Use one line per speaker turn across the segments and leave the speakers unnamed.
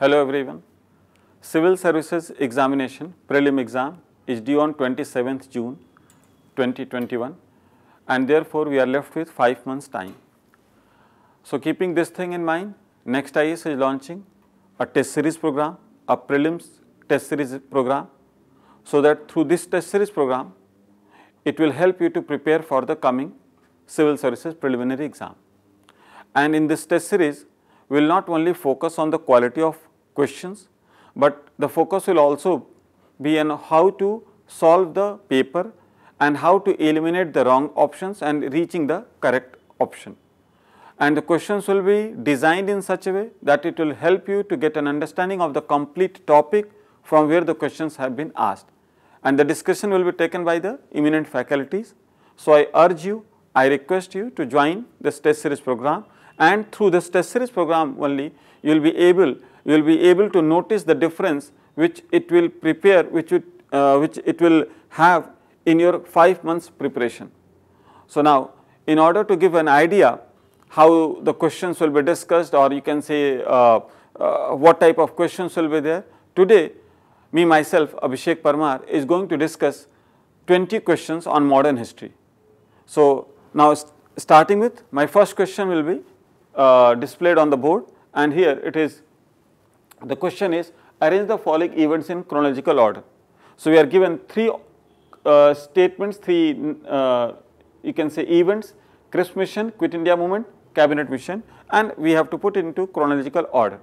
Hello everyone. Civil Services examination prelim exam is due on 27th June 2021 and therefore we are left with 5 months time. So keeping this thing in mind, Next IAS is launching a test series program, a prelims test series program so that through this test series program it will help you to prepare for the coming civil services preliminary exam. And in this test series, we will not only focus on the quality of questions, but the focus will also be on how to solve the paper and how to eliminate the wrong options and reaching the correct option. And the questions will be designed in such a way that it will help you to get an understanding of the complete topic from where the questions have been asked. And the discussion will be taken by the eminent faculties. So, I urge you, I request you to join this test series program and through this test series program only you will be able you will be able to notice the difference which it will prepare which it, uh, which it will have in your 5 months preparation. So, now in order to give an idea how the questions will be discussed or you can say uh, uh, what type of questions will be there. Today me myself Abhishek Parmar is going to discuss 20 questions on modern history. So, now st starting with my first question will be uh, displayed on the board and here it is the question is arrange the following events in chronological order. So, we are given three uh, statements, three uh, you can say events, Cripps mission, Quit India movement, Cabinet mission and we have to put it into chronological order.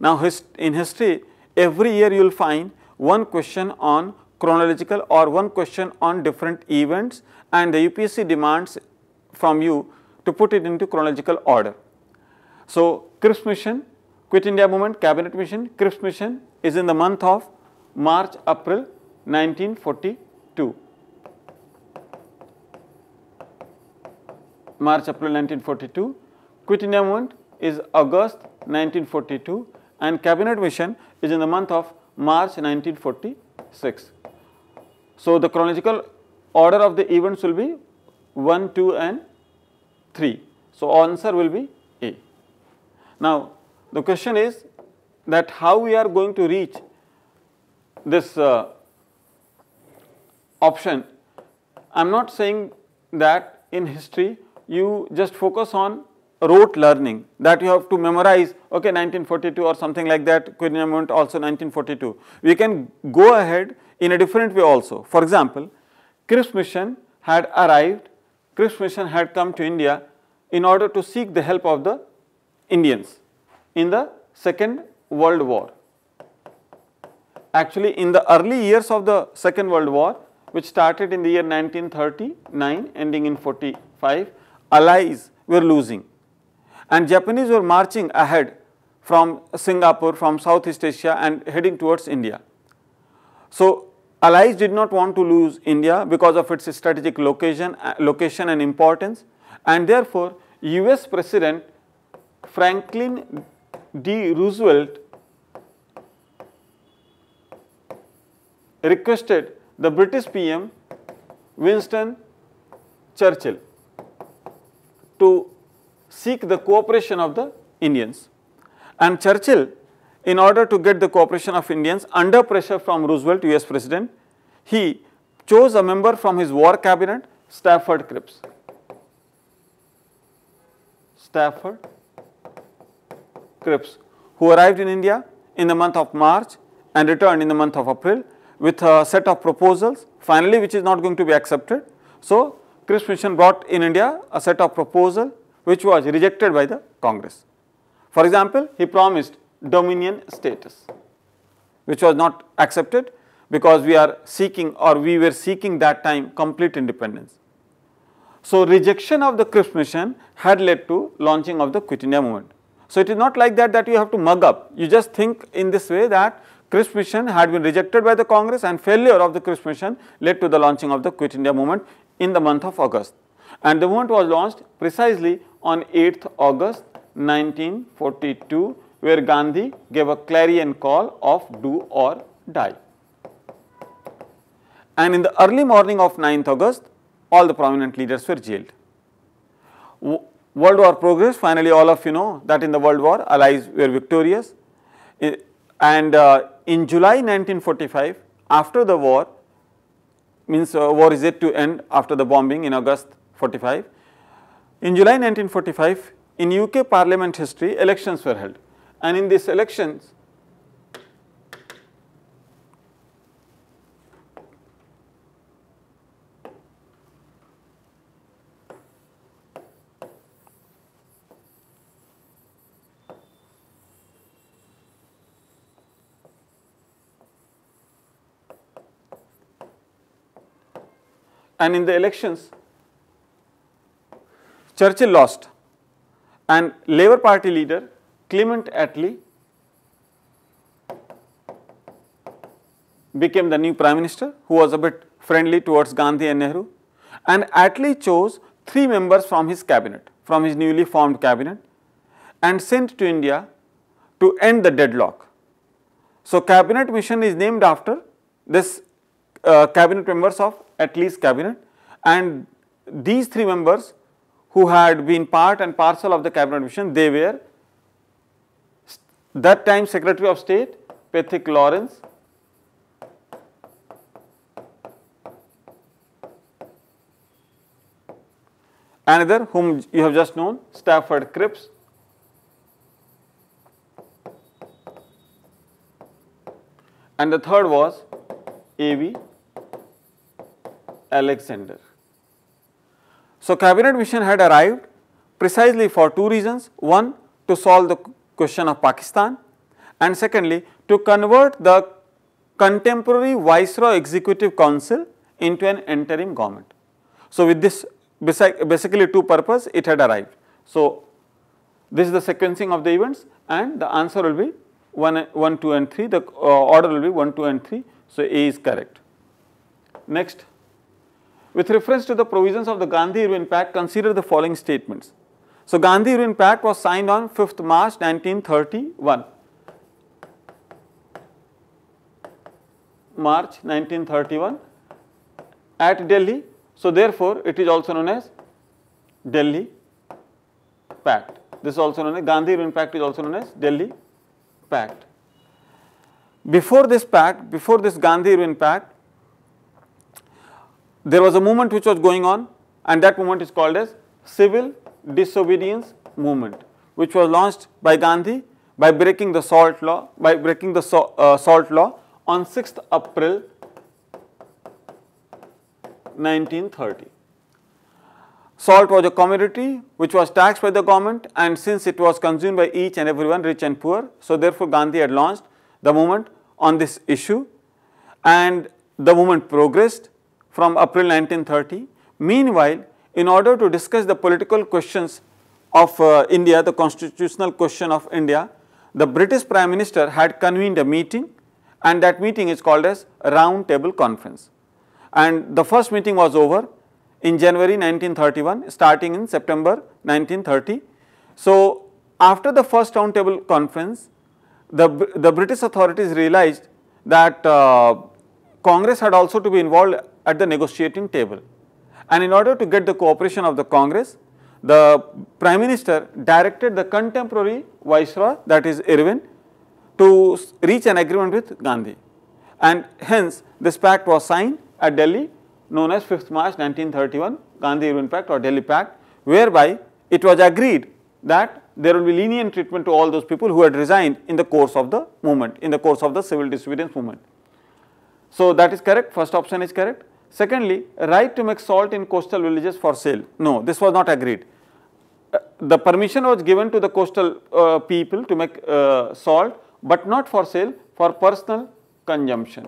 Now, hist in history every year you will find one question on chronological or one question on different events and the UPSC demands from you to put it into chronological order. So, Cripps mission, Quit India movement, cabinet mission, Cripps mission is in the month of March, April 1942. March, April 1942. Quit India movement is August 1942 and cabinet mission is in the month of March 1946. So, the chronological order of the events will be 1, 2 and 3. So, answer will be A. Now, the question is that how we are going to reach this uh, option. I am not saying that in history you just focus on rote learning that you have to memorize okay 1942 or something like that Quit India movement also 1942. We can go ahead in a different way also. For example, Cripps mission had arrived, Cripps mission had come to India in order to seek the help of the Indians in the second world war. Actually in the early years of the second world war which started in the year 1939 ending in 45 allies were losing and Japanese were marching ahead from Singapore, from Southeast Asia and heading towards India. So, allies did not want to lose India because of its strategic location, uh, location and importance and therefore, US President Franklin D. Roosevelt requested the British PM Winston Churchill to seek the cooperation of the Indians. And Churchill in order to get the cooperation of Indians under pressure from Roosevelt US President, he chose a member from his war cabinet Stafford Cripps. Stafford Who arrived in India in the month of March and returned in the month of April with a set of proposals finally which is not going to be accepted. So, Cripps mission brought in India a set of proposal which was rejected by the Congress. For example, he promised dominion status which was not accepted because we are seeking or we were seeking that time complete independence. So, rejection of the Cripps mission had led to launching of the Quit India movement. So, it is not like that that you have to mug up, you just think in this way that Cripps mission had been rejected by the Congress and failure of the Cripps mission led to the launching of the Quit India movement in the month of August. And the movement was launched precisely on 8th August 1942 where Gandhi gave a clarion call of do or die. And in the early morning of 9th August all the prominent leaders were jailed. World War progressed finally all of you know that in the World War allies were victorious. and uh, in July 1945 after the war means uh, war is yet to end after the bombing in August 45. In July 1945 in UK parliament history elections were held and in these elections and in the elections Churchill lost and Labour Party leader Clement Attlee became the new prime minister who was a bit friendly towards Gandhi and Nehru and Attlee chose three members from his cabinet from his newly formed cabinet and sent to India to end the deadlock. So, cabinet mission is named after this uh, cabinet members of Attlee's cabinet and these three members who had been part and parcel of the cabinet mission, they were that time Secretary of State Pethick Lawrence, another whom you have just known Stafford Cripps, and the third was A.V. Alexander. So, cabinet mission had arrived precisely for two reasons. One, to solve the question of Pakistan and secondly, to convert the contemporary Viceroy Executive Council into an interim government. So, with this basically two purpose it had arrived. So, this is the sequencing of the events and the answer will be 1, 1 2 and 3, the uh, order will be 1, 2 and 3. So, A is correct. Next. With reference to the provisions of the Gandhi-Irwin Pact, consider the following statements. So, Gandhi-Irwin Pact was signed on 5th March 1931. March 1931 at Delhi. So, therefore, it is also known as Delhi Pact. This is also known as Gandhi-Irwin Pact is also known as Delhi Pact. Before this pact, before this Gandhi-Irwin Pact, there was a movement which was going on and that movement is called as civil disobedience movement which was launched by Gandhi by breaking the salt law by breaking the so, uh, salt law on 6th April 1930. Salt was a commodity which was taxed by the government and since it was consumed by each and everyone rich and poor. So, therefore, Gandhi had launched the movement on this issue and the movement progressed from April 1930. Meanwhile, in order to discuss the political questions of uh, India, the constitutional question of India, the British Prime Minister had convened a meeting and that meeting is called as Round Table Conference. And the first meeting was over in January 1931 starting in September 1930. So, after the first Round Table Conference, the, the British authorities realized that uh, Congress had also to be involved at the negotiating table. And in order to get the cooperation of the Congress, the Prime Minister directed the contemporary Viceroy that is Irwin to reach an agreement with Gandhi. And hence this pact was signed at Delhi known as 5th March 1931 Gandhi Irwin Pact or Delhi Pact whereby it was agreed that there will be lenient treatment to all those people who had resigned in the course of the movement, in the course of the civil disobedience movement. So that is correct, first option is correct. Secondly, right to make salt in coastal villages for sale. No, this was not agreed. Uh, the permission was given to the coastal uh, people to make uh, salt, but not for sale, for personal consumption,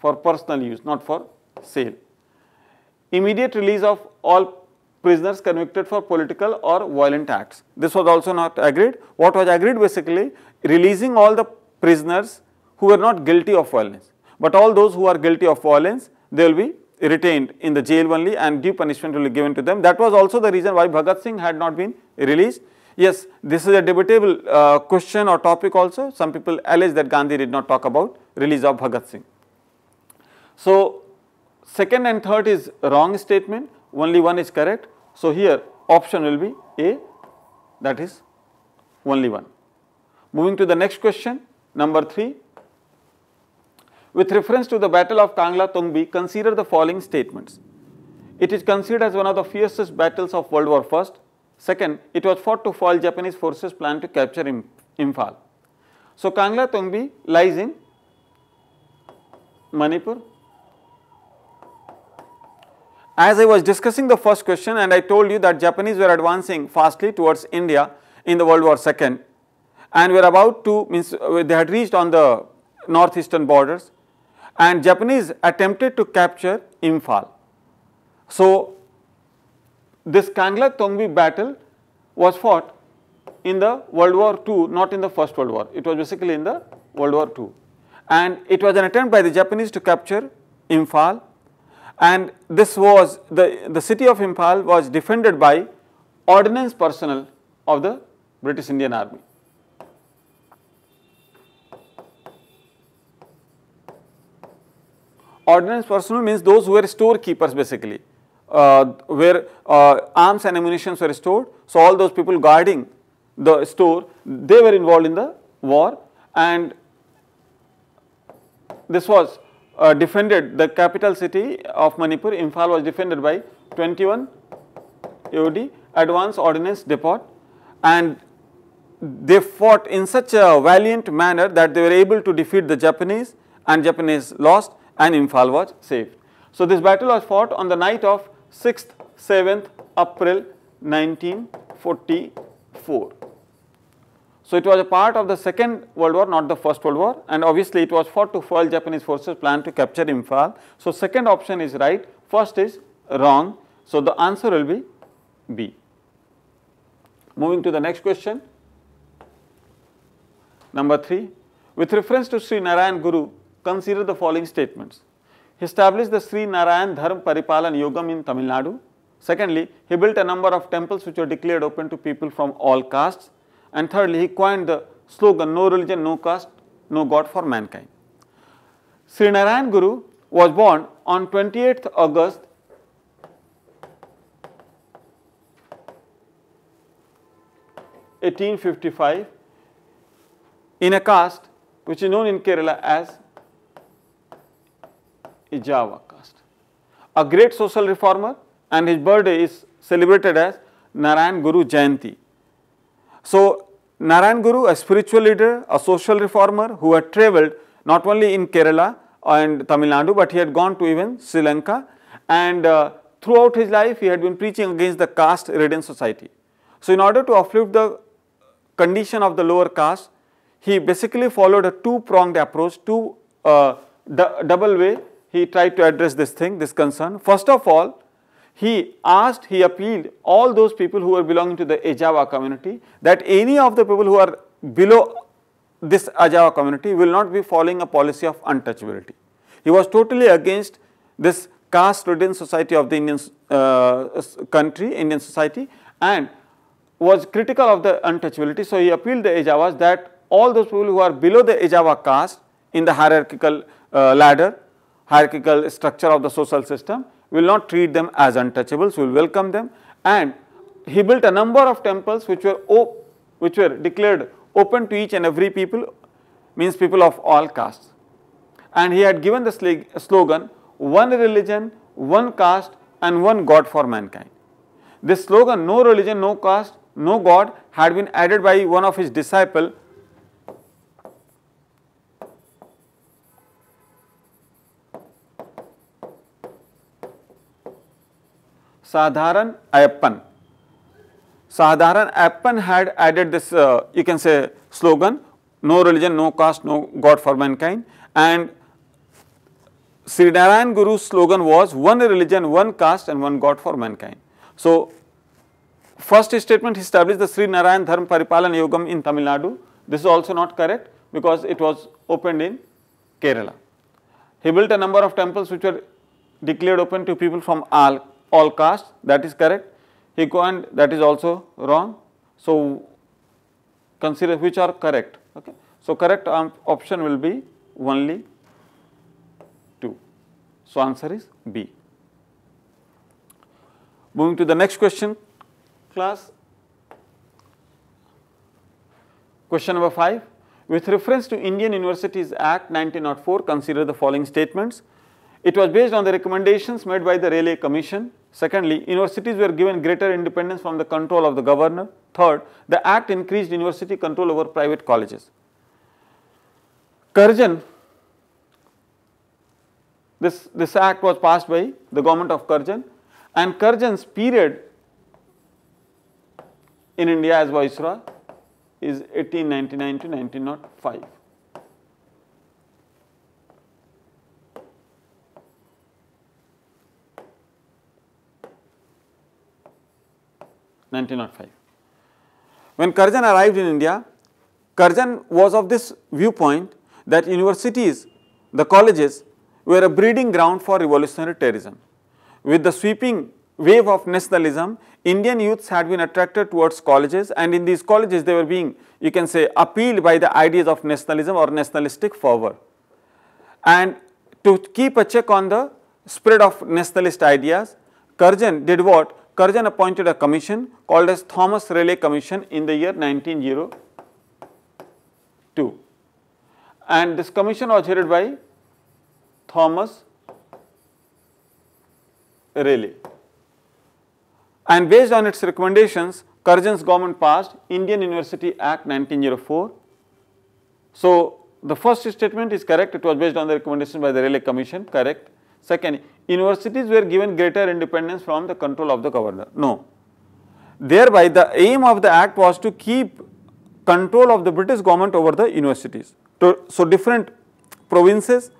for personal use, not for sale. Immediate release of all prisoners convicted for political or violent acts. This was also not agreed. What was agreed basically, releasing all the prisoners who were not guilty of violence, but all those who are guilty of violence they will be retained in the jail only and due punishment will be given to them. That was also the reason why Bhagat Singh had not been released. Yes, this is a debatable uh, question or topic also. Some people allege that Gandhi did not talk about release of Bhagat Singh. So, second and third is wrong statement, only one is correct. So, here option will be A that is only one. Moving to the next question, Number 3, with reference to the Battle of Kangla Tongbi, consider the following statements. It is considered as one of the fiercest battles of World War I. Second, it was fought to foil Japanese forces planned to capture Imphal. So, Kangla Tongbi lies in Manipur. As I was discussing the first question and I told you that Japanese were advancing fastly towards India in the World War II and were about to means they had reached on the northeastern borders and Japanese attempted to capture Imphal. So, this Kangla Tongbi battle was fought in the World War II, not in the First World War. It was basically in the World War II. And it was an attempt by the Japanese to capture Imphal. And this was, the, the city of Imphal was defended by ordnance personnel of the British Indian Army. Ordnance personnel means those who were storekeepers basically, uh, where uh, arms and ammunition were stored. So, all those people guarding the store, they were involved in the war. And this was uh, defended, the capital city of Manipur, Imphal was defended by 21 AOD Advanced Ordnance Depot. And they fought in such a valiant manner that they were able to defeat the Japanese and Japanese lost and Imphal was saved. So, this battle was fought on the night of 6th, 7th April 1944. So, it was a part of the second world war not the first world war and obviously it was fought to foil Japanese forces plan to capture Imphal. So, second option is right, first is wrong. So, the answer will be B. Moving to the next question. Number 3, with reference to Sri Narayan Guru, consider the following statements. He established the Sri Narayan Dharm Paripalan Yogam in Tamil Nadu. Secondly, he built a number of temples which were declared open to people from all castes. And thirdly, he coined the slogan, no religion, no caste, no God for mankind. Sri Narayan Guru was born on 28th August 1855 in a caste which is known in Kerala as Ezhava caste. A great social reformer and his birthday is celebrated as Narayan Guru Jayanti. So, Narayan Guru, a spiritual leader, a social reformer who had travelled not only in Kerala and Tamil Nadu, but he had gone to even Sri Lanka and uh, throughout his life he had been preaching against the caste ridden society. So, in order to uplift the condition of the lower caste, he basically followed a two pronged approach, two uh, double way he tried to address this thing, this concern. First of all, he asked, he appealed all those people who were belonging to the Ezhava community that any of the people who are below this Ezhava community will not be following a policy of untouchability. He was totally against this caste ridden society of the Indian uh, country, Indian society and was critical of the untouchability. So, he appealed the Ezhavas that all those people who are below the Ezhava caste in the hierarchical uh, ladder, hierarchical structure of the social system we will not treat them as untouchables, we will welcome them and he built a number of temples which were which were declared open to each and every people means people of all castes. And he had given the slogan one religion, one caste and one God for mankind. This slogan no religion, no caste, no God had been added by one of his disciple Sahodaran Ayyappan. Sahodaran Ayyappan had added this uh, you can say slogan no religion, no caste, no God for mankind and Sri Narayan Guru's slogan was one religion, one caste and one God for mankind. So, first statement he established the Sri Narayan Dharma Paripalan Yogam in Tamil Nadu. This is also not correct because it was opened in Kerala. He built a number of temples which were declared open to people from all all cast that is correct. He coined that is also wrong. So, consider which are correct. Okay. So, correct um, option will be only 2. So, answer is B. Moving to the next question class. Question number 5. With reference to Indian Universities Act 1904, consider the following statements. It was based on the recommendations made by the Raleigh Commission. Secondly, universities were given greater independence from the control of the governor. Third, the act increased university control over private colleges. Curzon, this, this act was passed by the government of Curzon and Curzon's period in India as Viceroy is 1899 to 1905. 1905. When Curzon arrived in India, Curzon was of this viewpoint that universities, the colleges were a breeding ground for revolutionary terrorism. With the sweeping wave of nationalism, Indian youths had been attracted towards colleges and in these colleges they were being, you can say, appealed by the ideas of nationalism or nationalistic fervor. And to keep a check on the spread of nationalist ideas, Curzon did what? Curzon appointed a commission called as Thomas Raleigh Commission in the year 1902 and this commission was headed by Thomas Raleigh and based on its recommendations Curzon's government passed Indian University Act 1904. So, the first statement is correct it was based on the recommendation by the Raleigh Commission correct. Second universities were given greater independence from the control of the governor. No. Thereby the aim of the act was to keep control of the British government over the universities. So different provinces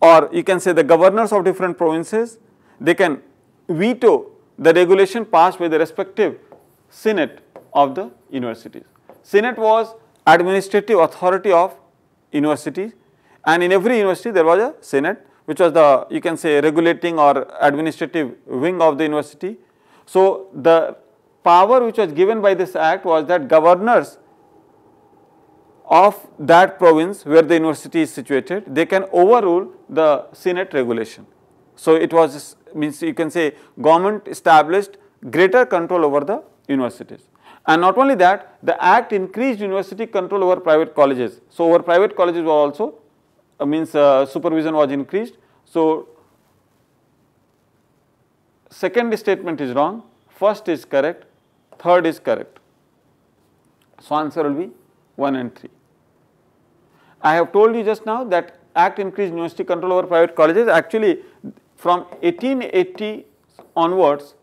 or you can say the governors of different provinces, they can veto the regulation passed by the respective senate of the universities. Senate was administrative authority of universities and in every university there was a senate which was the you can say regulating or administrative wing of the university. So, the power which was given by this act was that governors of that province where the university is situated, they can overrule the senate regulation. So, it was means you can say government established greater control over the universities. And not only that, the act increased university control over private colleges. So, over private colleges were also means uh, supervision was increased. So, second statement is wrong, first is correct, third is correct. So, answer will be 1 and 3. I have told you just now that act increased university control over private colleges actually from 1880 onwards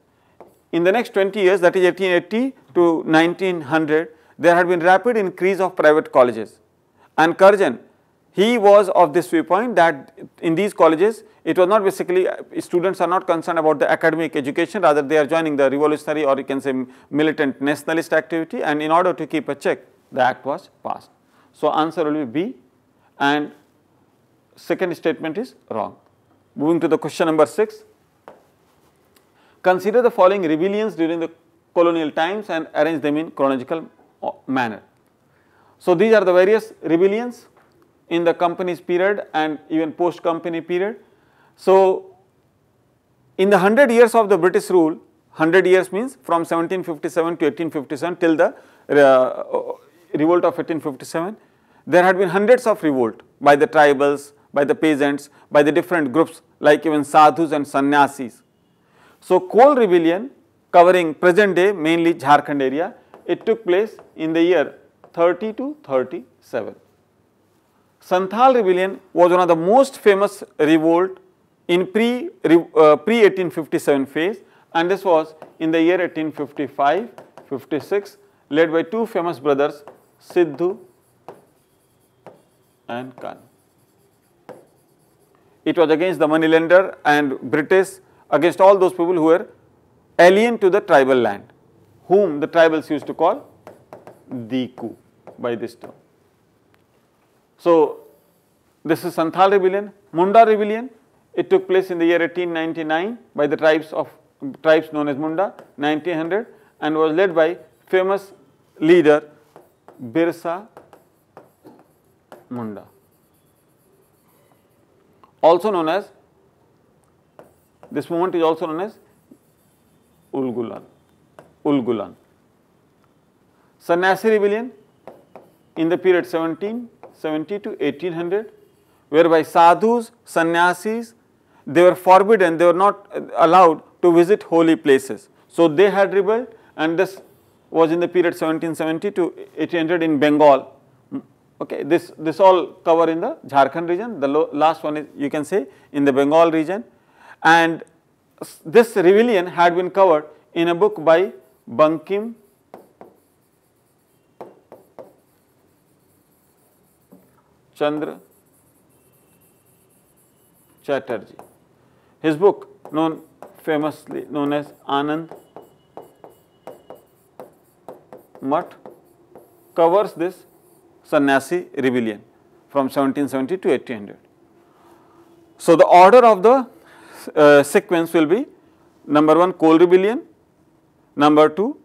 in the next 20 years that is 1880 to 1900 there had been rapid increase of private colleges and Curzon he was of this viewpoint that in these colleges it was not basically uh, students are not concerned about the academic education rather they are joining the revolutionary or you can say militant nationalist activity and in order to keep a check the act was passed. So, answer will be B and second statement is wrong. Moving to the question number 6, consider the following rebellions during the colonial times and arrange them in chronological uh, manner. So, these are the various rebellions in the company's period and even post company period. So, in the 100 years of the British rule, 100 years means from 1757 to 1857 till the uh, revolt of 1857, there had been hundreds of revolt by the tribals, by the peasants, by the different groups like even sadhus and sannyasis. So, Kol rebellion covering present day mainly Jharkhand area, it took place in the year 30 to 37. Santhal rebellion was one of the most famous revolt in pre, uh, pre 1857 phase and this was in the year 1855 56 led by two famous brothers Sidhu and Kanhu. It was against the moneylender and British against all those people who were alien to the tribal land whom the tribals used to call Diku by this term. So, this is Santhal rebellion, Munda rebellion, it took place in the year 1899 by the tribes of tribes known as Munda 1900 and was led by famous leader Birsa Munda. Also known as this movement is also known as Ulgulan Ulgulan. Sannyasi rebellion in the period 17 1770 to 1800, whereby sadhus, sannyasis, they were forbidden, they were not allowed to visit holy places. So they had rebelled and this was in the period 1770 to 1800 in Bengal. Okay, this, this all cover in the Jharkhand region, the last one is you can say in the Bengal region and this rebellion had been covered in a book by Bankim Chandra Chatterjee. His book known famously known as Anand Math covers this sannyasi rebellion from 1770 to 1800. So, the order of the uh, sequence will be number 1 Kol rebellion, number 2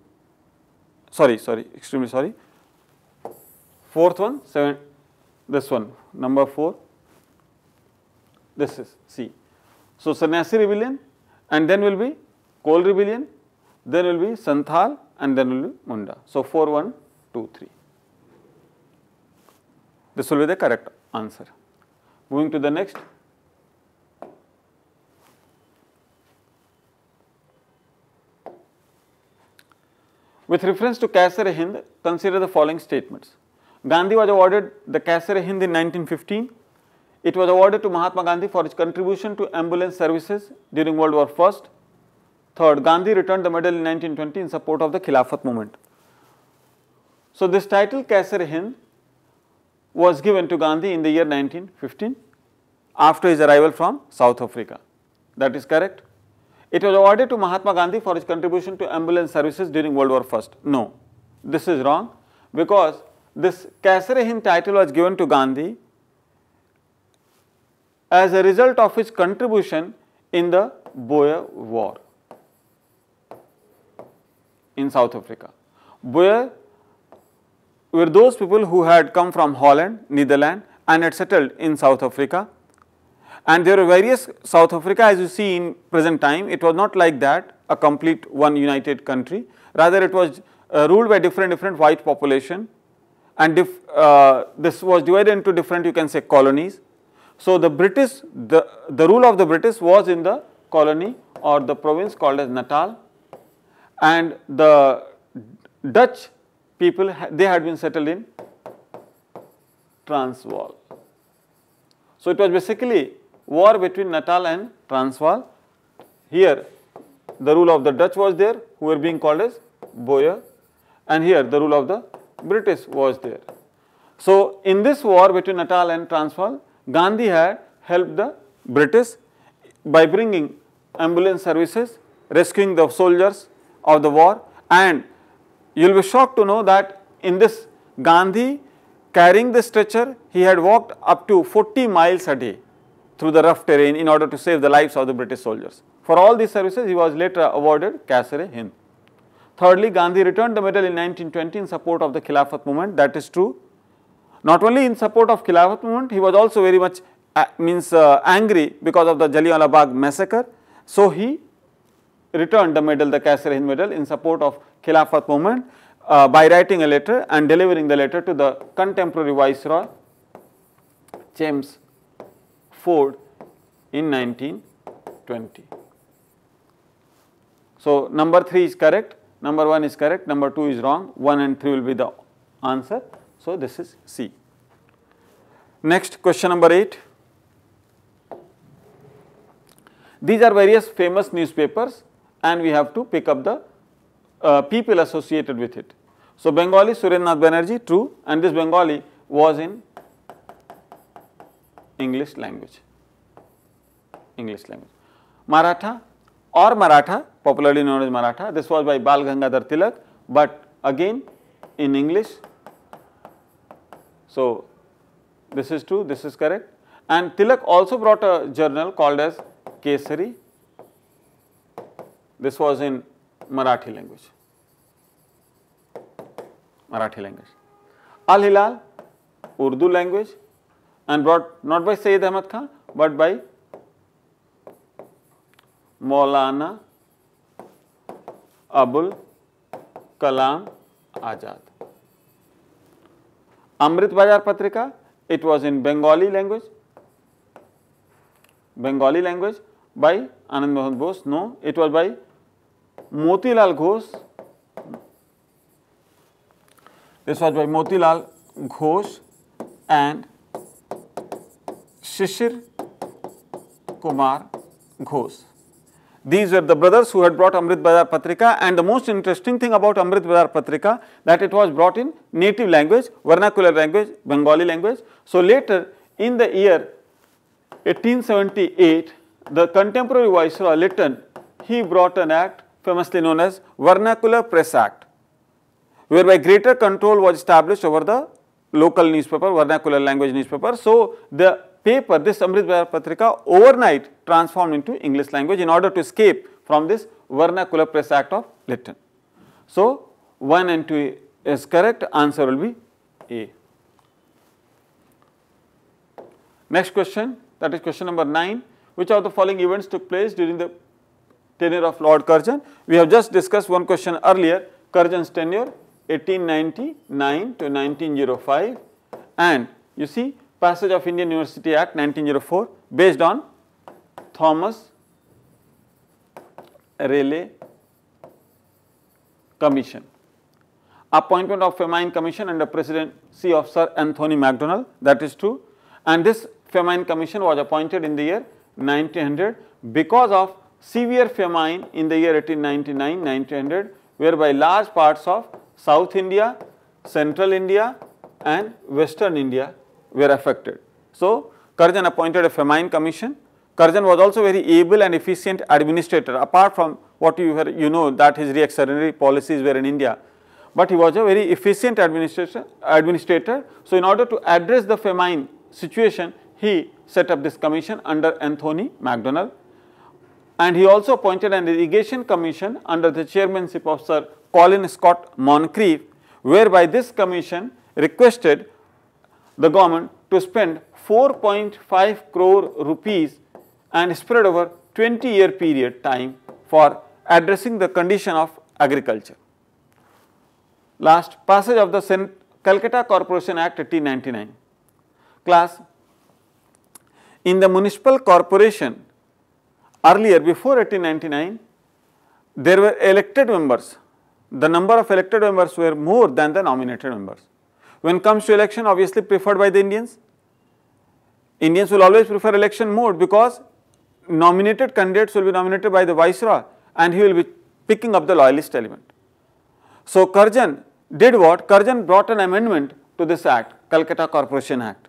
sorry sorry extremely sorry fourth one seven this one number 4 this is C. So, sannyasi rebellion and then will be Kol rebellion then will be Santhal and then will be Munda. So, 4 1 2 3 this will be the correct answer. Moving to the next With reference to Kaisar-e-Hind, consider the following statements. Gandhi was awarded the Kaisar-e-Hind in 1915. It was awarded to Mahatma Gandhi for his contribution to ambulance services during World War I. Third, Gandhi returned the medal in 1920 in support of the Khilafat movement. So, this title Kaisar-e-Hind was given to Gandhi in the year 1915 after his arrival from South Africa. That is correct. It was awarded to Mahatma Gandhi for his contribution to ambulance services during World War I. No, this is wrong because this Kaisar-e-Hind title was given to Gandhi as a result of his contribution in the Boer War in South Africa. Boer were those people who had come from Holland, Netherlands and had settled in South Africa. And there were various South Africa as you see in present time, it was not like that a complete one united country, rather it was uh, ruled by different different white population and if uh, this was divided into different you can say colonies. So, the British, the, the rule of the British was in the colony or the province called as Natal and the Dutch people they had been settled in Transvaal. So, it was basically war between Natal and Transvaal. Here the rule of the Dutch was there who were being called as Boer and here the rule of the British was there. So, in this war between Natal and Transvaal, Gandhi had helped the British by bringing ambulance services, rescuing the soldiers of the war and you will be shocked to know that in this Gandhi carrying the stretcher, he had walked up to 40 miles a day through the rough terrain in order to save the lives of the British soldiers. For all these services, he was later awarded Kaisar-e-Hind. Thirdly, Gandhi returned the medal in 1920 in support of the Khilafat movement, that is true. Not only in support of Khilafat movement, he was also very much uh, means uh, angry because of the Jallianwala Bagh massacre. So, he returned the medal, the Kaisar-e-Hind medal in support of Khilafat movement uh, by writing a letter and delivering the letter to the contemporary Viceroy James Ford in 1920. So, number 3 is correct, number 1 is correct, number 2 is wrong, 1 and 3 will be the answer. So, this is C. Next question number 8. These are various famous newspapers and we have to pick up the uh, people associated with it. So, Bengalee Surendranath Banerjee true and this Bengalee was in English language, English language. Maratha or Maratha, popularly known as Maratha, this was by Bal Gangadhar Tilak, but again in English. So, this is true, this is correct. And Tilak also brought a journal called as Kesari. This was in Marathi language. Marathi language. Al Hilal, Urdu language, and brought not by Sayyid Ahmad Khan but by Maulana Abul Kalam Azad. Amrit Bazar Patrika it was in Bengali language Bengali language by Anand Mohan Ghosh no it was by Motilal Ghosh this was by Motilal Ghosh and Shishir Kumar Ghosh These were the brothers who had brought Amrit Bazar Patrika and the most interesting thing about Amrit Bazar Patrika that it was brought in native language, vernacular language, Bengali language. So, later in the year 1878, the contemporary Viceroy Lytton, he brought an act famously known as Vernacular Press Act, whereby greater control was established over the local newspaper, vernacular language newspaper. So, the paper, this Amrit Bazar Patrika overnight transformed into English language in order to escape from this vernacular press act of Lytton. So, 1 and 2 is correct, answer will be A. Next question that is question number 9, which of the following events took place during the tenure of Lord Curzon? We have just discussed one question earlier, Curzon's tenure 1899 to 1905 and you see passage of Indian University Act 1904 based on Thomas Raleigh Commission. Appointment of Famine Commission under presidency of Sir Anthony MacDonnell that is true and this Famine Commission was appointed in the year 1900 because of severe famine in the year 1899-1900 whereby large parts of South India, Central India and Western India were affected. So, Curzon appointed a famine commission. Curzon was also very able and efficient administrator apart from what you, were, you know that his reactionary policies were in India. But he was a very efficient administrator, administrator. So, in order to address the famine situation, he set up this commission under Anthony MacDonnell. And he also appointed an irrigation commission under the chairmanship of Sir Colin Scott Moncrieff, whereby this commission requested the government to spend 4.5 crore rupees and spread over 20 year period time for addressing the condition of agriculture. Last passage of the Sen Calcutta Corporation Act 1899. Class, in the municipal corporation earlier before 1899, there were elected members. The number of elected members were more than the nominated members. When comes to election obviously preferred by the Indians, Indians will always prefer election mode because nominated candidates will be nominated by the viceroy and he will be picking up the loyalist element. So, Curzon did what? Curzon brought an amendment to this act, Calcutta Corporation Act,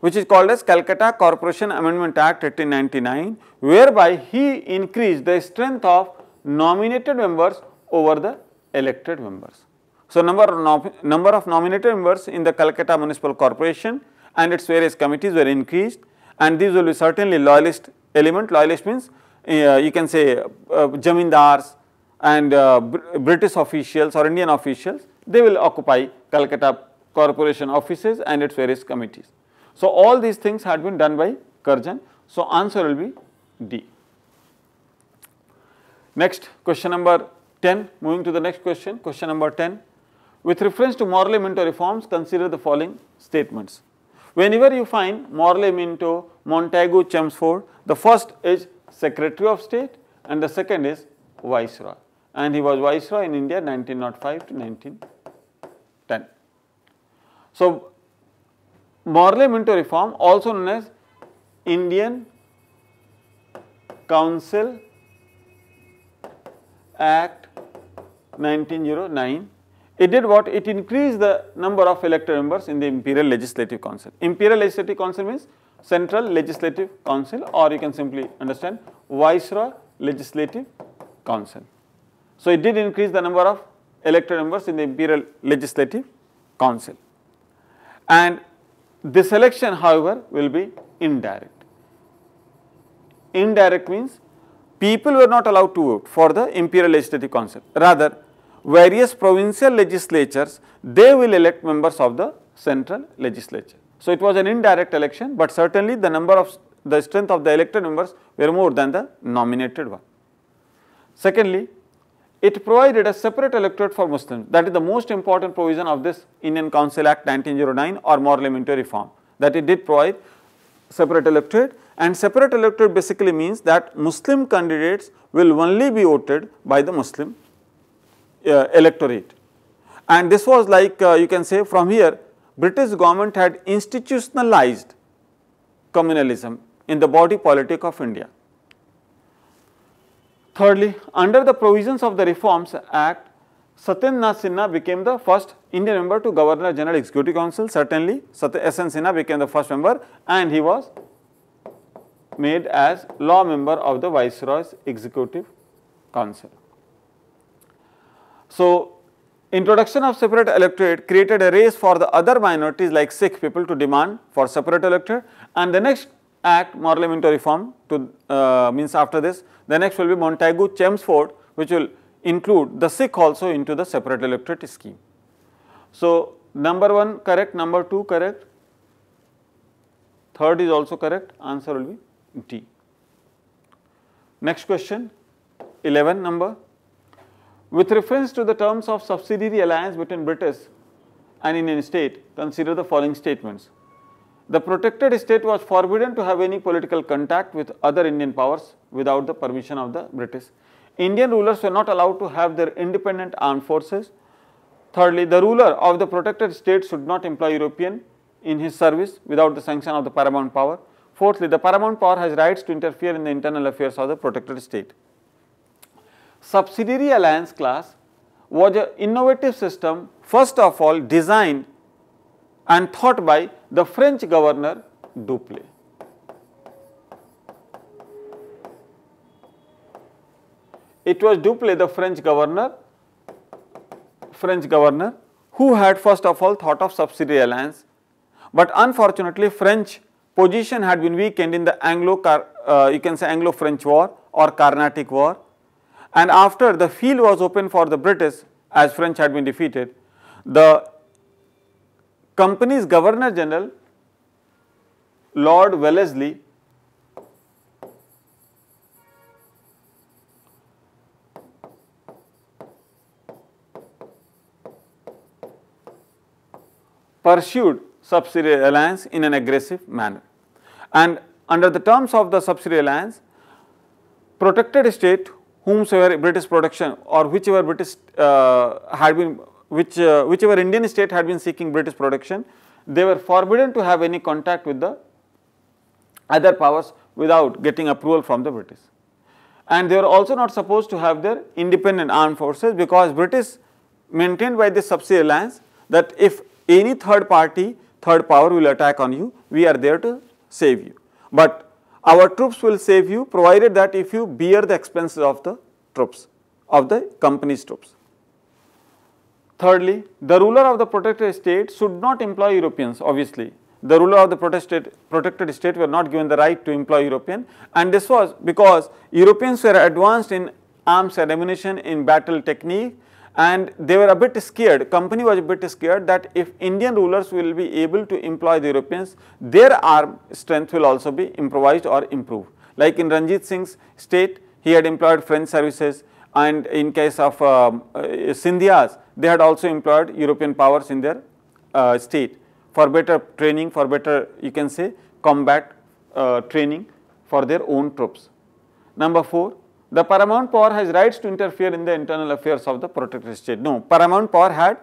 which is called as Calcutta Corporation Amendment Act 1899, whereby he increased the strength of nominated members over the elected members. So, number of, number of nominated members in the Calcutta Municipal Corporation and its various committees were increased and these will be certainly loyalist element. Loyalist means uh, you can say uh, jamindars and uh, Br British officials or Indian officials, they will occupy Calcutta Corporation offices and its various committees. So, all these things had been done by Curzon. So, answer will be D. Next question number 10, moving to the next question, question number 10. With reference to Morley Minto reforms, consider the following statements. Whenever you find Morley Minto, Montagu, Chelmsford, the first is Secretary of State and the second is Viceroy. And he was Viceroy in India 1905 to 1910. So, Morley Minto reform also known as Indian Council Act 1909 it did what? It increased the number of elected members in the Imperial Legislative Council. Imperial Legislative Council means Central Legislative Council or you can simply understand Viceroy Legislative Council. So, it did increase the number of elected members in the Imperial Legislative Council. And this election however will be indirect. Indirect means people were not allowed to vote for the Imperial Legislative Council. Rather, various provincial legislatures, they will elect members of the central legislature. So, it was an indirect election, but certainly the number of the strength of the elected members were more than the nominated one. Secondly, it provided a separate electorate for Muslims. That is the most important provision of this Indian Council Act 1909 or Morley Minto reform. that it did provide separate electorate and separate electorate basically means that Muslim candidates will only be voted by the Muslim electorate. And this was like uh, you can say from here British government had institutionalized communalism in the body politic of India. Thirdly, under the provisions of the Reforms Act, Satyendra Sinha became the first Indian member to Governor General Executive Council. Certainly, S.N. Sinha became the first member and he was made as law member of the Viceroy's Executive Council. So, introduction of separate electorate created a race for the other minorities like Sikh people to demand for separate electorate and the next act Morley-Minto reform to uh, means after this the next will be Montagu Chelmsford which will include the Sikh also into the separate electorate scheme. So, number 1 correct, number 2 correct, third is also correct, answer will be D. Next question, 11 number. With reference to the terms of subsidiary alliance between British and Indian state, consider the following statements. The protected state was forbidden to have any political contact with other Indian powers without the permission of the British. Indian rulers were not allowed to have their independent armed forces. Thirdly, the ruler of the protected state should not employ European in his service without the sanction of the paramount power. Fourthly, the paramount power has rights to interfere in the internal affairs of the protected state. Subsidiary alliance class was an innovative system first of all designed and thought by the French governor Dupleix. It was Dupleix, the French governor, French governor, who had first of all thought of subsidiary alliance, but unfortunately French position had been weakened in the Anglo, uh, you can say Anglo-French war or Carnatic war, and after the field was open for the British, as French had been defeated, the company's Governor General, Lord Wellesley, pursued subsidiary alliance in an aggressive manner. And under the terms of the subsidiary alliance, protected state whomsoever British production or whichever British uh, had been which uh, whichever Indian state had been seeking British production, they were forbidden to have any contact with the other powers without getting approval from the British. And they were also not supposed to have their independent armed forces because British maintained by this subsidiary alliance that if any third party, third power will attack on you, we are there to save you. But our troops will save you provided that if you bear the expenses of the troops, of the company's troops. Thirdly, the ruler of the protected state should not employ Europeans obviously. The ruler of the protected, protected state were not given the right to employ European and this was because Europeans were advanced in arms and ammunition in battle technique and they were a bit scared, company was a bit scared that if Indian rulers will be able to employ the Europeans, their arm strength will also be improvised or improved. Like in Ranjit Singh's state, he had employed French services and in case of um, uh, Scindia's, they had also employed European powers in their uh, state for better training, for better you can say combat uh, training for their own troops. Number 4, the paramount power has rights to interfere in the internal affairs of the protected state. No, paramount power had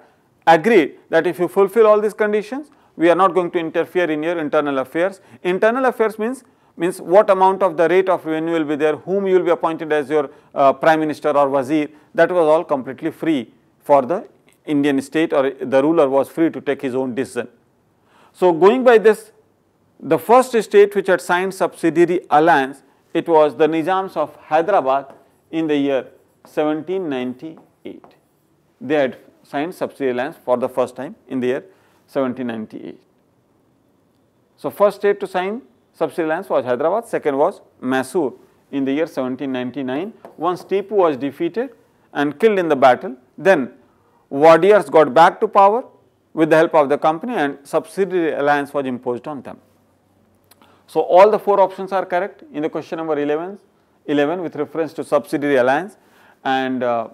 agreed that if you fulfill all these conditions, we are not going to interfere in your internal affairs. Internal affairs means means what amount of the rate of revenue will be there, whom you will be appointed as your uh, prime minister or wazir, that was all completely free for the Indian state or the ruler was free to take his own decision. So, going by this, the first state which had signed subsidiary alliance, it was the Nizams of Hyderabad in the year 1798. They had signed subsidiary alliance for the first time in the year 1798. So, first state to sign subsidiary alliance was Hyderabad, second was Mysore in the year 1799. Once Tipu was defeated and killed in the battle, then Wadiyars got back to power with the help of the company and subsidiary alliance was imposed on them. So, all the four options are correct in the question number 11, 11 with reference to subsidiary alliance and uh,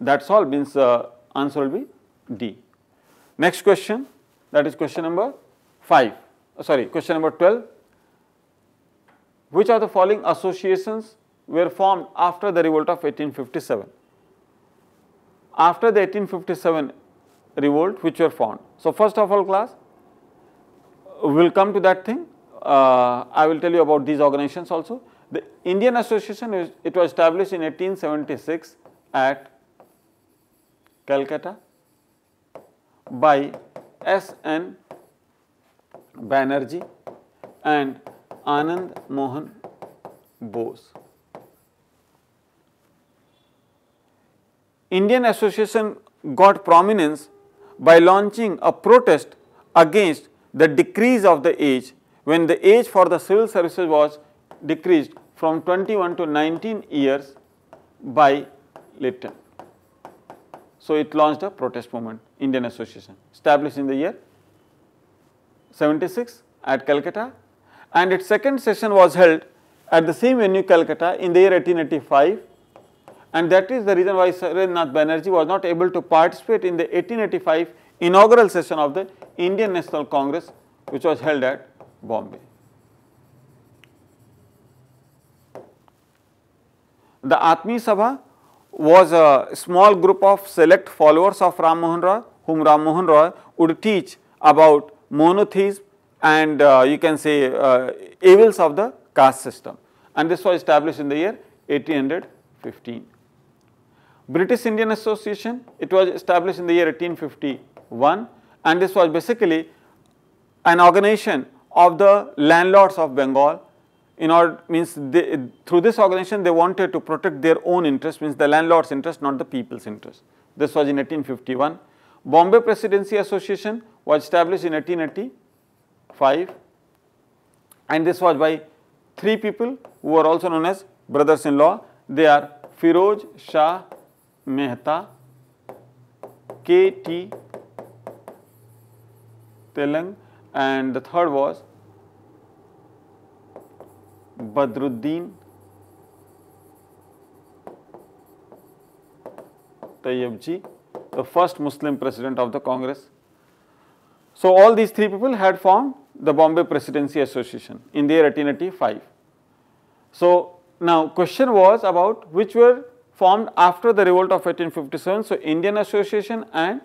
that is all means uh, answer will be D. Next question that is question number 5. uh, sorry, question number 12. Which of the following associations were formed after the revolt of 1857? After the 1857 revolt, which were formed? So, first of all class, we will come to that thing. Uh, I will tell you about these organizations also. The Indian Association, is, it was established in 1876 at Calcutta by S. N. Banerjee and Anand Mohan Bose. Indian Association got prominence by launching a protest against the decrease of the age when the age for the civil services was decreased from 21 to 19 years by Lytton. So, it launched a protest movement, Indian Association, established in the year 76 at Calcutta and its second session was held at the same venue Calcutta in the year 1885 and that is the reason why Surendranath Banerjee was not able to participate in the 1885 inaugural session of the Indian National Congress which was held at Bombay. The Atmiya Sabha was a small group of select followers of Ram Mohan Roy whom Ram Mohan Roy would teach about monotheism and uh, you can say uh, evils of the caste system and this was established in the year 1815. British Indian Association, it was established in the year 1851 and this was basically an organization of the landlords of Bengal in order means they, through this organization they wanted to protect their own interest means the landlord's interest not the people's interest. This was in 1851. Bombay Presidency Association was established in 1885 and this was by three people who are also known as brothers-in-law. They are Firoz Shah Mehta, K.T. Telang and the third was Badruddin Tayyibji, the first Muslim president of the Congress. So, all these three people had formed the Bombay Presidency Association in the year 1885. So, now question was about which were formed after the revolt of 1857. So, Indian Association and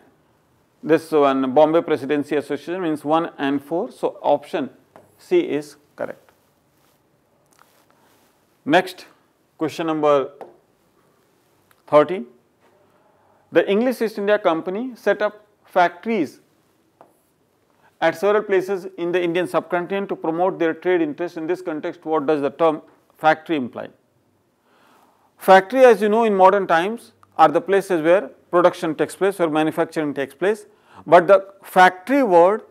this one Bombay Presidency Association means 1 and 4. So, option C is correct. Next question number 13. The English East India Company set up factories at several places in the Indian subcontinent to promote their trade interests. In this context, what does the term factory imply? Factory as you know in modern times are the places where production takes place, or manufacturing takes place, but the factory word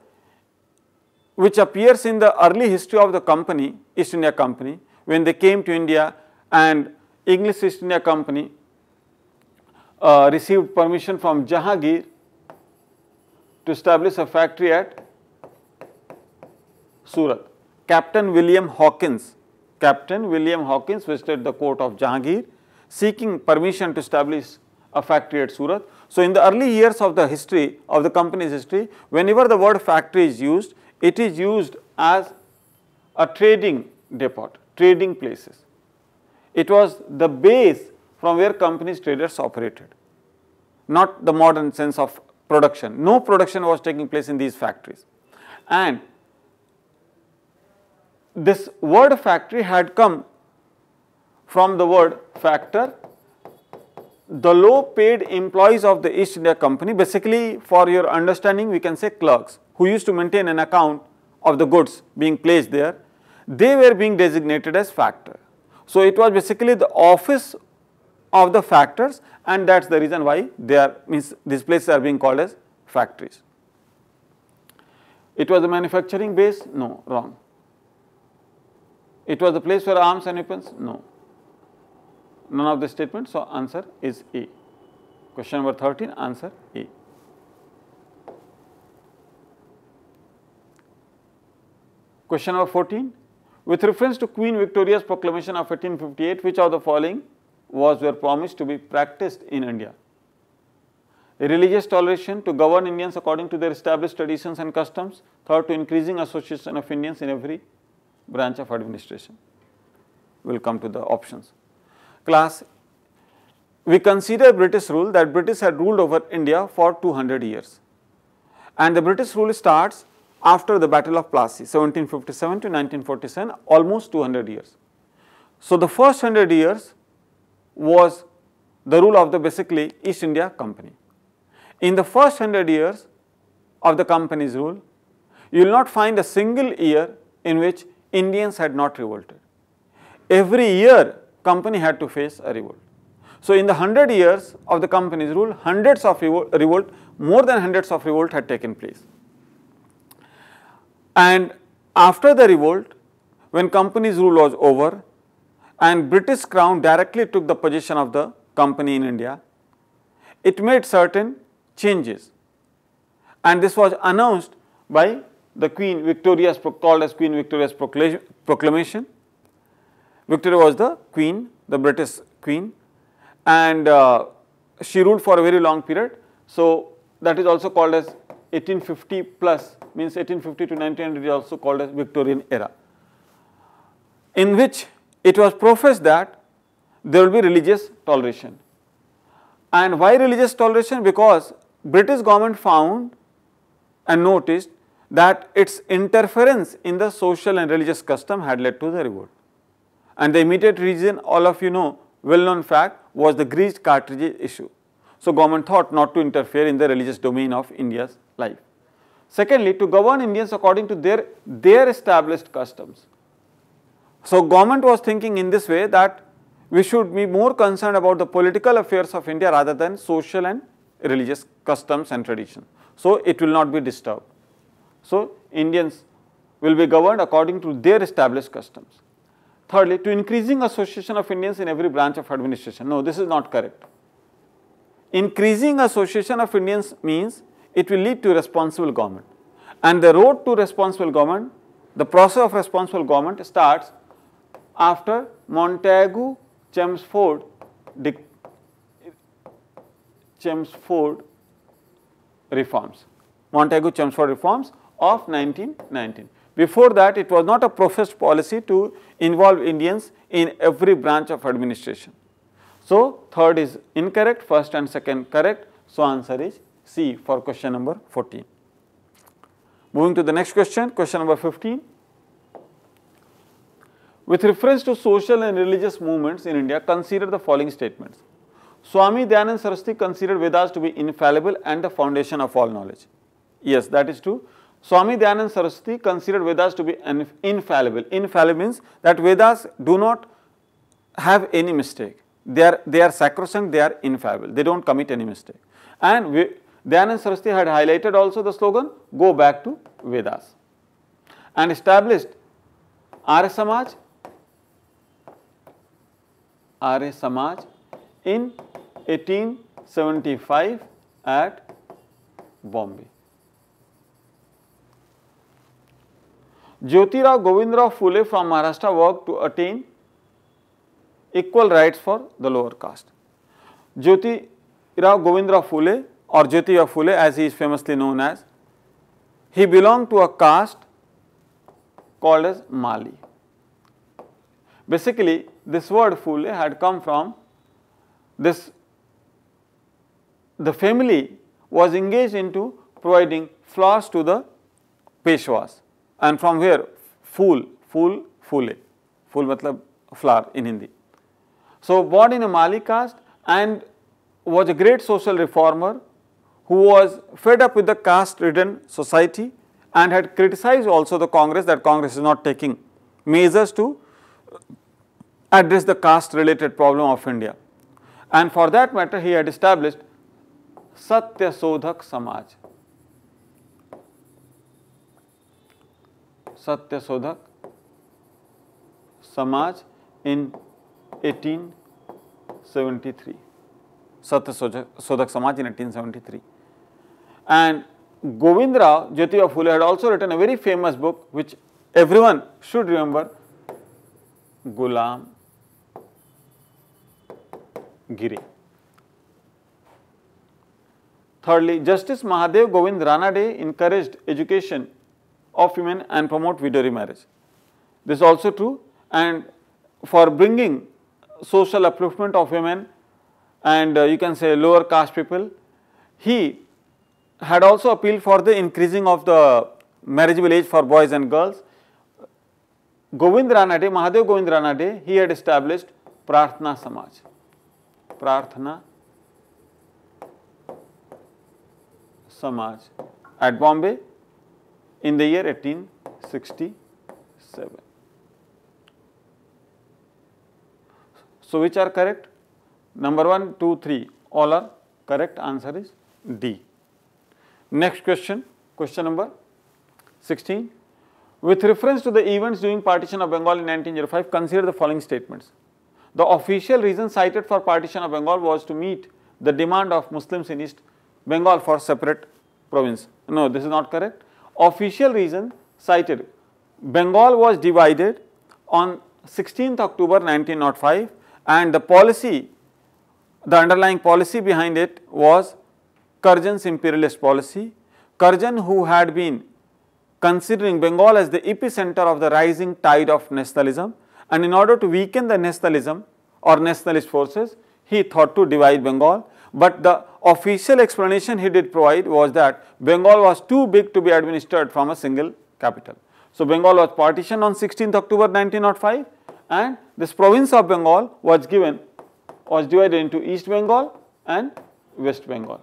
which appears in the early history of the company, East India Company, when they came to India and English East India Company uh, received permission from Jahangir to establish a factory at Surat. Captain William Hawkins, Captain William Hawkins visited the court of Jahangir seeking permission to establish a factory at Surat. So, in the early years of the history of the company's history, whenever the word factory is used, it is used as a trading depot, trading places. It was the base from where companies traders operated, not the modern sense of production. No production was taking place in these factories. And this word factory had come from the word factor the low paid employees of the East India Company basically for your understanding we can say clerks who used to maintain an account of the goods being placed there they were being designated as factor. So, it was basically the office of the factors and that is the reason why they are means these places are being called as factories. It was a manufacturing base? No, wrong. It was the place for arms and weapons? No none of the statements. So, answer is A. Question number 13 answer A. Question number 14 with reference to Queen Victoria's proclamation of 1858 which of the following was were promised to be practiced in India. religious toleration to govern Indians according to their established traditions and customs. Third, to increasing association of Indians in every branch of administration. We will come to the options. Class, we consider British rule that British had ruled over India for 200 years and the British rule starts after the Battle of Plassey 1757 to 1947 almost 200 years. So, the first 100 years was the rule of the basically East India Company. In the first 100 years of the company's rule, you will not find a single year in which Indians had not revolted. Every year company had to face a revolt. So, in the 100 years of the company's rule, hundreds of revolt, more than hundreds of revolt had taken place. And after the revolt, when company's rule was over and British crown directly took the position of the company in India, it made certain changes and this was announced by the Queen Victoria's called as Queen Victoria's proclamation. Victoria was the Queen, the British Queen and uh, she ruled for a very long period. So, that is also called as 1850 plus means 1850 to 1900 is also called as Victorian era in which it was professed that there will be religious toleration. And why religious toleration? Because British government found and noticed that its interference in the social and religious custom had led to the revolt. And the immediate reason all of you know well known fact was the greased cartridge issue. So, government thought not to interfere in the religious domain of India's life. Secondly, to govern Indians according to their, their established customs. So, government was thinking in this way that we should be more concerned about the political affairs of India rather than social and religious customs and tradition. So, it will not be disturbed. So, Indians will be governed according to their established customs. Thirdly, to increasing association of Indians in every branch of administration. No, this is not correct. Increasing association of Indians means it will lead to responsible government. And the road to responsible government, the process of responsible government starts after Montagu Chelmsford, Chelmsford reforms, Montagu Chelmsford reforms of 1919. Before that, it was not a professed policy to involve Indians in every branch of administration. So, third is incorrect, first and second correct. So, answer is C for question number 14. Moving to the next question, question number 15. With reference to social and religious movements in India, consider the following statements. Swami Dayanand Saraswati considered Vedas to be infallible and the foundation of all knowledge. Yes, that is true. Swami Dayanand Saraswati considered Vedas to be infallible. Infallible means that Vedas do not have any mistake. They are, they are sacrosanct, they are infallible, they do not commit any mistake. And we, Saraswati had highlighted also the slogan, go back to Vedas and established Arya Samaj, Arya Samaj in 1875 at Bombay. Jyotirao Govindrao Phule from Maharashtra worked to attain equal rights for the lower caste. Jyoti Rao Govindrao Phule or Jyotirao Phule as he is famously known as, he belonged to a caste called as Mali. Basically, this word Phule had come from this, the family was engaged into providing flowers to the Peshwas and from where fool, fool, phule, fool matlab flower in Hindi. So, born in a Mali caste and was a great social reformer who was fed up with the caste ridden society and had criticized also the Congress that Congress is not taking measures to address the caste related problem of India. And for that matter he had established Satya Shodhak Samaj. Satya Shodhak Samaj in 1873. Satya Shodhak Samaj in 1873. And Govindra Jyotirao Phule had also written a very famous book which everyone should remember Gulam Giri. Thirdly, Justice Mahadev Govind Ranade encouraged education of women and promote widow remarriage. This is also true and for bringing social upliftment of women and uh, you can say lower caste people, he had also appealed for the increasing of the marriageable age for boys and girls. Govind Ranade, Mahadev Govind Ranade, he had established Prarthana Samaj. Prarthana Samaj at Bombay in the year 1867. So, which are correct? Number 1, 2, 3 all are correct answer is D. Next question, question number 16. With reference to the events during partition of Bengal in 1905, consider the following statements. The official reason cited for partition of Bengal was to meet the demand of Muslims in East Bengal for separate province. No, this is not correct. Official reason cited Bengal was divided on 16th October 1905 and the policy, the underlying policy behind it was Curzon's imperialist policy. Curzon who had been considering Bengal as the epicenter of the rising tide of nationalism and in order to weaken the nationalism or nationalist forces, he thought to divide Bengal. But the official explanation he did provide was that Bengal was too big to be administered from a single capital. So, Bengal was partitioned on 16th October 1905 and this province of Bengal was given was divided into East Bengal and West Bengal.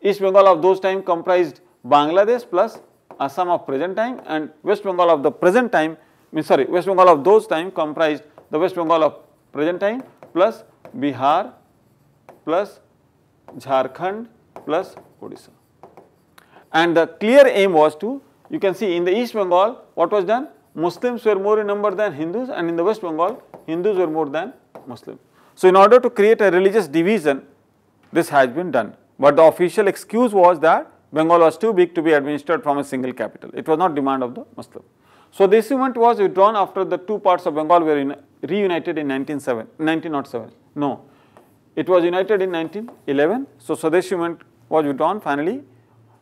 East Bengal of those time comprised Bangladesh plus Assam of present time and West Bengal of the present time mean sorry West Bengal of those time comprised the West Bengal of present time plus Bihar plus Jharkhand plus Odisha. And the clear aim was to you can see in the East Bengal what was done Muslims were more in number than Hindus and in the West Bengal Hindus were more than Muslims. So, in order to create a religious division this has been done, but the official excuse was that Bengal was too big to be administered from a single capital, it was not demand of the Muslim. So, this event was withdrawn after the two parts of Bengal were in, reunited in 1907, no, it was united in 1911. So, Swadeshi movement was withdrawn finally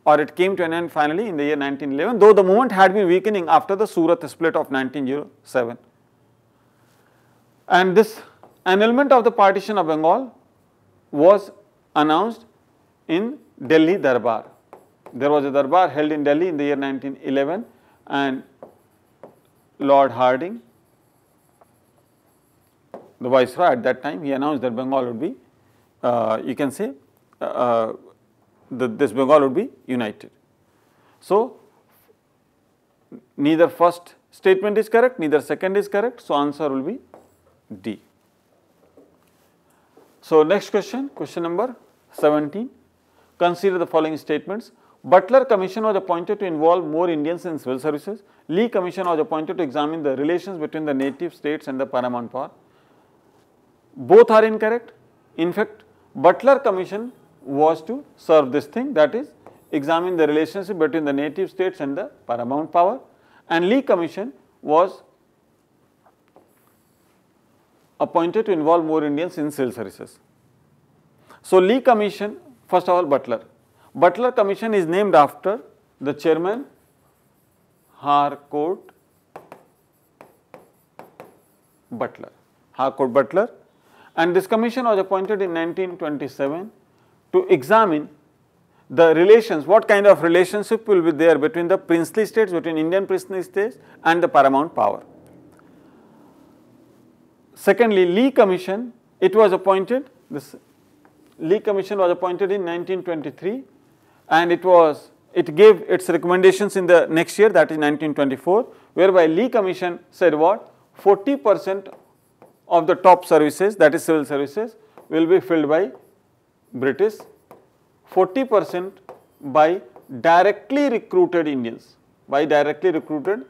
or it came to an end finally in the year 1911, though the movement had been weakening after the Surat split of 1907. And this annulment of the partition of Bengal was announced in Delhi Darbar. There was a Darbar held in Delhi in the year 1911 and Lord Hardinge, the viceroy at that time, he announced that Bengal would be, uh, you can say, uh, uh the, this Bengal would be united. So, neither first statement is correct, neither second is correct. So, answer will be D. So, next question, question number 17. Consider the following statements. Butler Commission was appointed to involve more Indians in civil services. Lee Commission was appointed to examine the relations between the native states and the paramount power. Both are incorrect. In fact, Butler Commission was to serve this thing that is examine the relationship between the native states and the paramount power and Lee Commission was appointed to involve more Indians in civil services. So, Lee Commission first of all Butler. Butler Commission is named after the chairman Harcourt Butler, Harcourt Butler and this commission was appointed in 1927 to examine the relations, what kind of relationship will be there between the princely states, between Indian princely states and the paramount power. Secondly, Lee Commission, it was appointed, this Lee Commission was appointed in 1923 and it was, it gave its recommendations in the next year that is 1924 whereby Lee Commission said what 40 percent of the top services that is civil services will be filled by British, 40 percent by directly recruited Indians, by directly recruited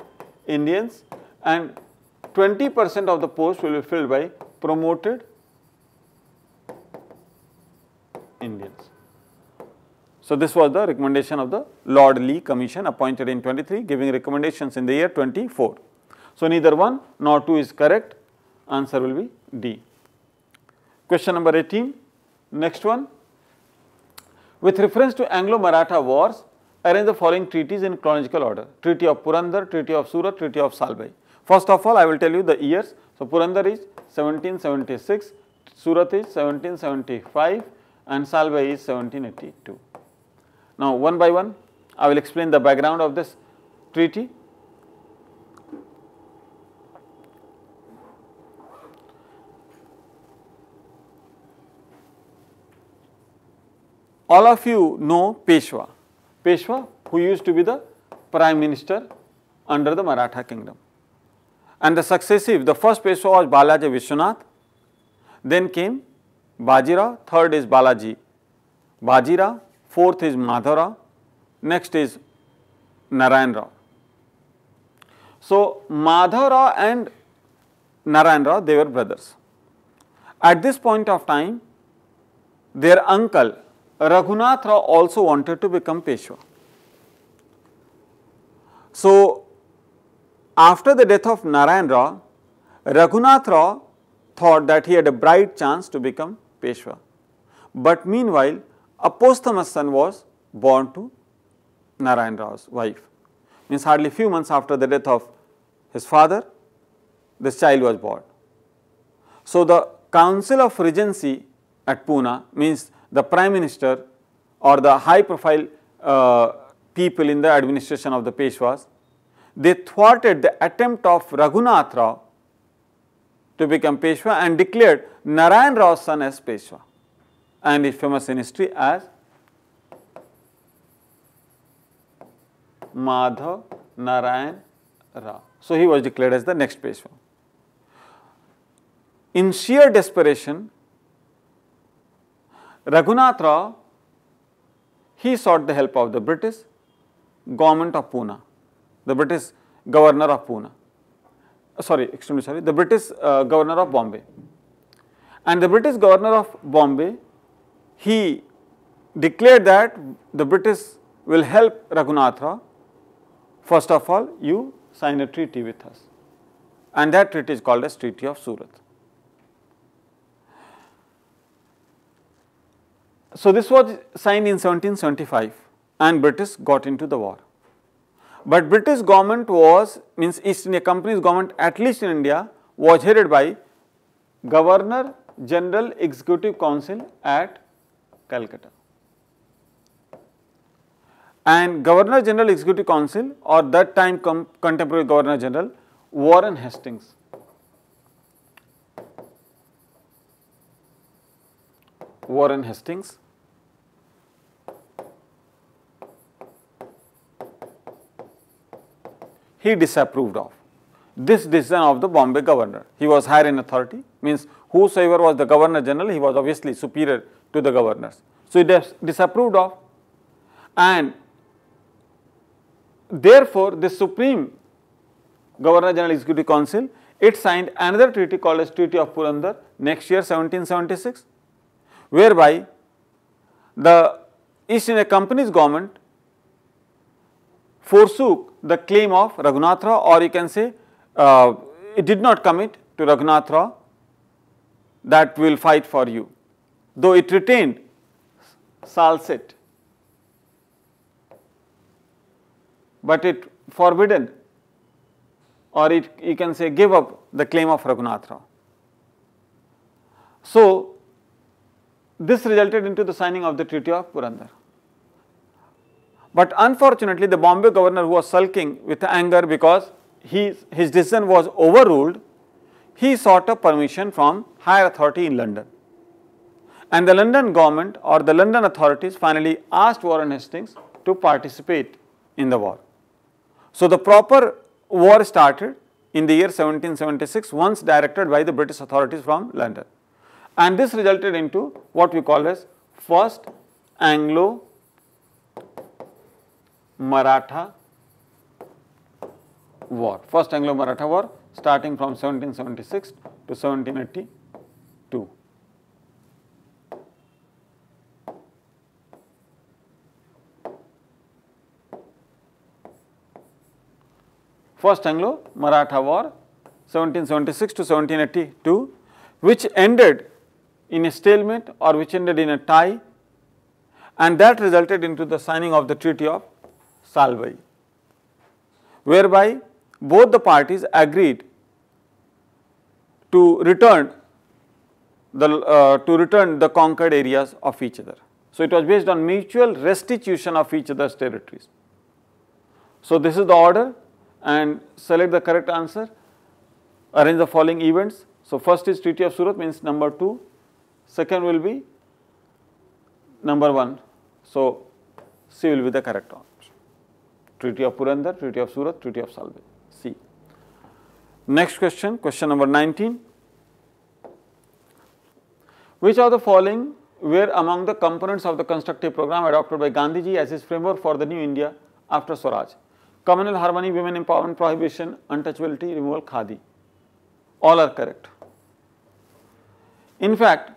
Indians and 20 percent of the post will be filled by promoted Indians. So, this was the recommendation of the Lord Lee Commission appointed in 23 giving recommendations in the year 24. So, neither 1 nor 2 is correct answer will be D. Question number 18 Next one, With reference to Anglo-Maratha wars, arrange the following treaties in chronological order. Treaty of Purandar, Treaty of Surat, Treaty of Salbai. First of all, I will tell you the years. So, Purandar is 1776, Surat is 1775 and Salbai is 1782. Now, one by one, I will explain the background of this treaty. All of you know Peshwa. Peshwa who used to be the prime minister under the Maratha kingdom. And the successive, the first Peshwa was Balaji Vishwanath, then came Bajirao, third is Balaji Bajirao, fourth is Madhara, next is Narayan Rao. So, Madhara and Narayan Rao, they were brothers. At this point of time, their uncle Raghunath Rao also wanted to become Peshwa. So, after the death of Narayan Rao, Raghunath Rao thought that he had a bright chance to become Peshwa. But meanwhile, a posthumous son was born to Narayan Rao's wife. Means hardly few months after the death of his father, this child was born. So, the Council of Regency at Pune means the Prime Minister or the high profile uh, people in the administration of the Peshwas, they thwarted the attempt of Raghunath Rao to become Peshwa and declared Narayan Rao's son as Peshwa and is famous in history as Madhav Narayan Rao. So, he was declared as the next Peshwa. In sheer desperation, Raghunath Rao, he sought the help of the British government of Pune, the British governor of Pune, sorry, extremely sorry, the British uh, governor of Bombay. And the British governor of Bombay, he declared that the British will help Raghunath Rao. First of all, you sign a treaty with us. And that treaty is called as Treaty of Surat. So, this was signed in 1775 and British got into the war. But British government was means East India Company's government at least in India was headed by Governor General Executive Council at Calcutta. And Governor General Executive Council or that time contemporary Governor General Warren Hastings. Warren Hastings he disapproved of. This decision of the Bombay governor, he was higher in authority, means whosoever was the governor general, he was obviously superior to the governors. So, he dis disapproved of and therefore, the supreme governor general executive council, it signed another treaty called as Treaty of Purandar next year 1776, whereby the East India Company's government forsook the claim of Raghunath Rao or you can say uh, it did not commit to Raghunath Rao that will fight for you, though it retained Salsette, but it forbidden or it you can say give up the claim of Raghunath Rao. So, this resulted into the signing of the Treaty of Purandar. But unfortunately, the Bombay governor who was sulking with anger because he, his decision was overruled, he sought a permission from higher authority in London. And the London government or the London authorities finally asked Warren Hastings to participate in the war. So, the proper war started in the year 1776 once directed by the British authorities from London. And this resulted into what we call as first Anglo Maratha war, first Anglo-Maratha war starting from 1776 to 1782. First Anglo-Maratha war 1776 to 1782 which ended in a stalemate or which ended in a tie and that resulted into the signing of the Treaty of Salbai, whereby both the parties agreed to return the, uh, to return the conquered areas of each other. So, it was based on mutual restitution of each other's territories. So, this is the order and select the correct answer, arrange the following events. So, first is Treaty of Surat means number 2, second will be number 1. So, C will be the correct answer. Treaty of Purandar, Treaty of Surat, Treaty of Salbai, C. Next question, question number 19. Which of the following were among the components of the constructive program adopted by Gandhiji as his framework for the new India after Swaraj? Communal harmony, women empowerment, prohibition, untouchability, removal, khadi. All are correct. In fact,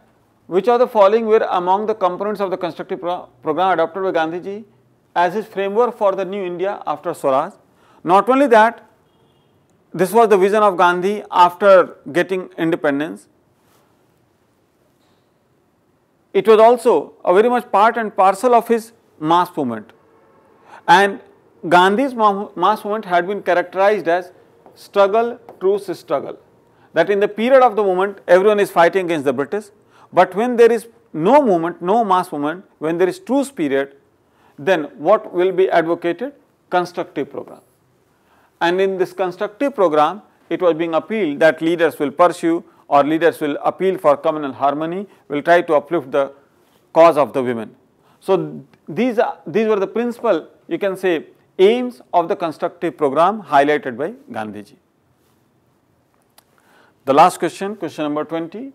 which of the following were among the components of the constructive pro program adopted by Gandhiji as his framework for the new India after Swaraj? Not only that, this was the vision of Gandhi after getting independence, it was also a very much part and parcel of his mass movement. And Gandhi's mass movement had been characterized as struggle, truce struggle. That in the period of the movement, everyone is fighting against the British. But when there is no movement, no mass movement, when there is truce period, then what will be advocated? Constructive program. And in this constructive program, it was being appealed that leaders will pursue or leaders will appeal for communal harmony, will try to uplift the cause of the women. So, these, are, these were the principal you can say aims of the constructive program highlighted by Gandhiji. The last question, question number 20.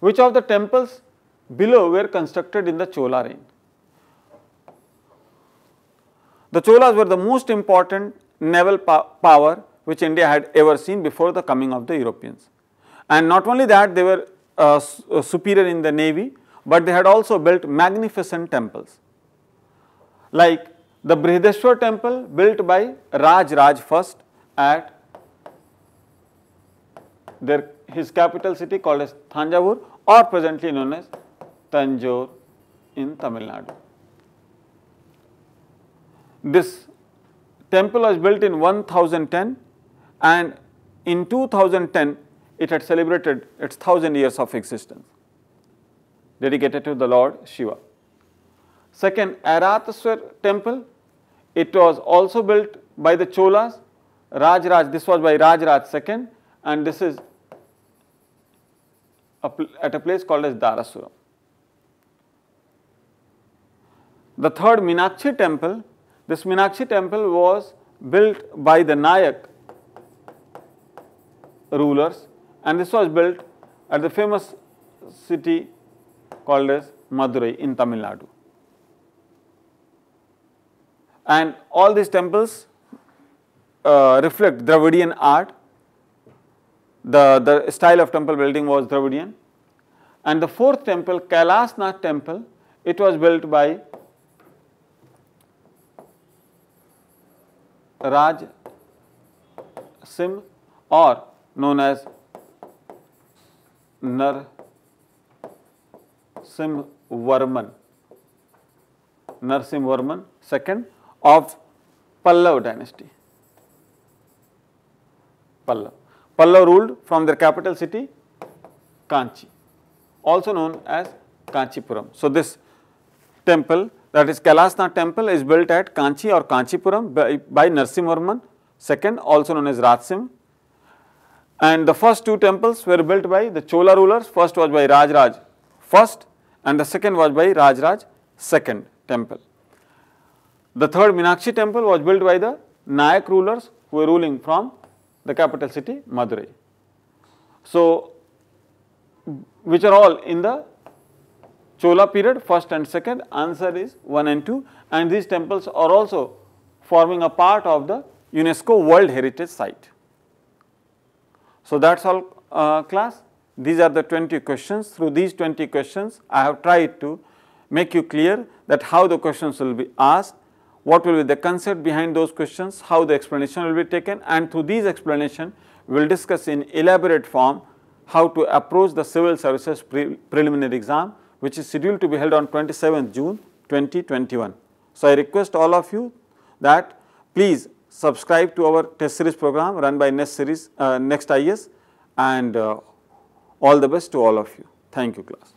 Which of the temples below were constructed in the Chola reign? The Cholas were the most important naval power which India had ever seen before the coming of the Europeans. And not only that, they were uh, uh, superior in the navy, but they had also built magnificent temples. Like the Brihadeshwar temple built by Raj Raj first at their, his capital city called as Thanjavur or presently known as Tanjore in Tamil Nadu. This temple was built in 1010 and in 2010 it had celebrated its thousand years of existence dedicated to the Lord Shiva. Second, Airataswar temple, it was also built by the Cholas, Raj this was by Raj Raj II and this is a at a place called as Darasuram. The third Meenakshi temple, this Meenakshi temple was built by the Nayak rulers and this was built at the famous city called as Madurai in Tamil Nadu. And all these temples uh, reflect Dravidian art. The, the style of temple building was Dravidian. And the fourth temple, Kailasnath temple, it was built by Raj Singh or known as Nar Singh Varman Narasimha Varman second of Pallava dynasty Pallava. Pallava ruled from the capital city Kanchi also known as Kanchipuram so this temple that is Kailasnath temple is built at Kanchi or Kanchipuram by, by Narsimvarman second also known as Rajsim and the first two temples were built by the Chola rulers, first was by Rajraj first and the second was by Rajraj second temple. The third Minakshi temple was built by the Nayak rulers who were ruling from the capital city Madurai. So, which are all in the Chola period first and second answer is 1 and 2 and these temples are also forming a part of the UNESCO World Heritage Site. So, that is all uh, class. These are the 20 questions. Through these 20 questions, I have tried to make you clear that how the questions will be asked, what will be the concept behind those questions, how the explanation will be taken and through these explanation, we will discuss in elaborate form how to approach the civil services pre preliminary exam which is scheduled to be held on 27th June 2021. So, I request all of you that please subscribe to our test series program run by Next series uh, Next IAS and uh, all the best to all of you. Thank you class.